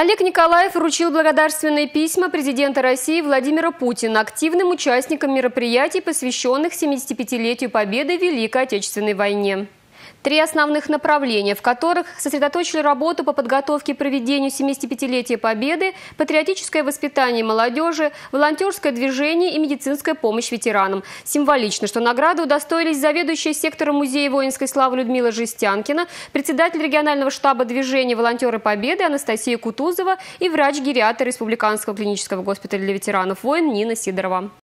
Олег Николаев вручил благодарственные письма президента России Владимира Путина активным участникам мероприятий, посвященных 75-летию Победы в Великой Отечественной войне. Три основных направления, в которых сосредоточили работу по подготовке и проведению 75-летия Победы, патриотическое воспитание молодежи, волонтерское движение и медицинская помощь ветеранам. Символично, что награды удостоились заведующая сектором Музея воинской славы Людмила Жестянкина, председатель регионального штаба движения «Волонтеры Победы» Анастасия Кутузова и врач-гериатр Республиканского клинического госпиталя для ветеранов войн Нина Сидорова.